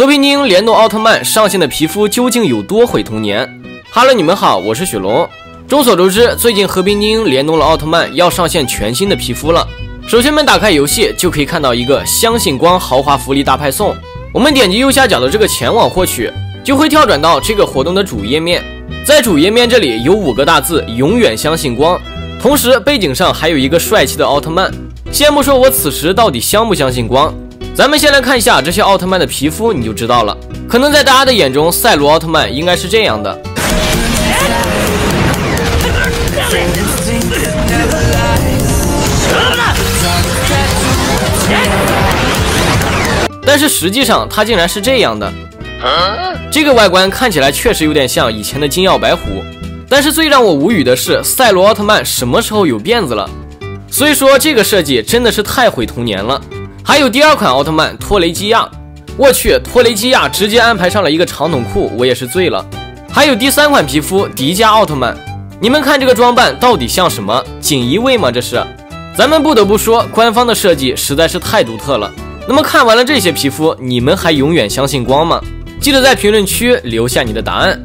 和平精英联动奥特曼上线的皮肤究竟有多毁童年？Hello，你们好，我是雪龙。众所周知，最近和平精英联动了奥特曼要上线全新的皮肤了。首先，们打开游戏就可以看到一个相信光豪华福利大派送。我们点击右下角的这个前往获取，就会跳转到这个活动的主页面。在主页面这里有五个大字“永远相信光”，同时背景上还有一个帅气的奥特曼。先不说我此时到底相不相信光，咱们先来看一下这些奥特曼的皮肤，你就知道了。可能在大家的眼中，赛罗奥特曼应该是这样的。但是实际上，它竟然是这样的。这个外观看起来确实有点像以前的金耀白虎。但是最让我无语的是，赛罗奥特曼什么时候有辫子了？所以说这个设计真的是太毁童年了。还有第二款奥特曼托雷基亚，我去，托雷基亚直接安排上了一个长筒裤，我也是醉了。还有第三款皮肤迪迦奥特曼，你们看这个装扮到底像什么？锦衣卫吗？这是？咱们不得不说，官方的设计实在是太独特了。那么看完了这些皮肤，你们还永远相信光吗？记得在评论区留下你的答案。